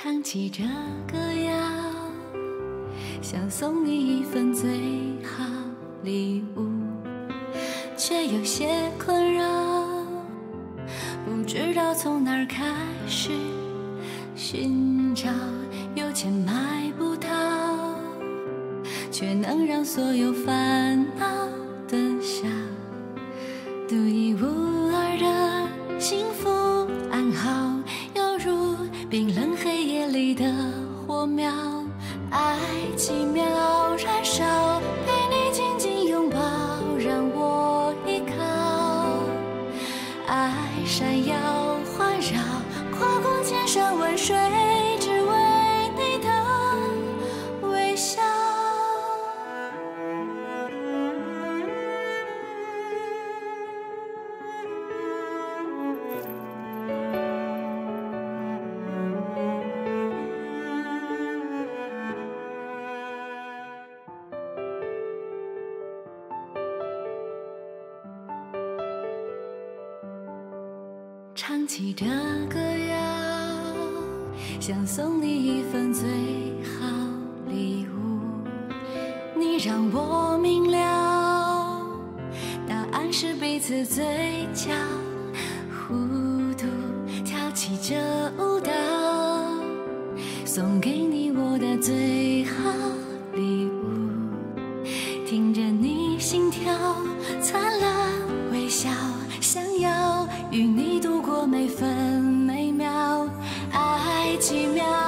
唱起这歌谣，想送你一份最好礼物，却有些困扰，不知道从哪儿开始寻找，有钱买不到，却能让所有烦恼的笑，独一无二的幸福暗号，犹如冰冷里的火苗，爱奇妙燃烧，被你紧紧拥抱，让我依靠，爱闪耀环绕，跨过千山万水，唱起这歌谣，想送你一份最好礼物。你让我明了，答案是彼此嘴角弧度，跳起这舞蹈，送给你我的最好每分每秒，爱几秒。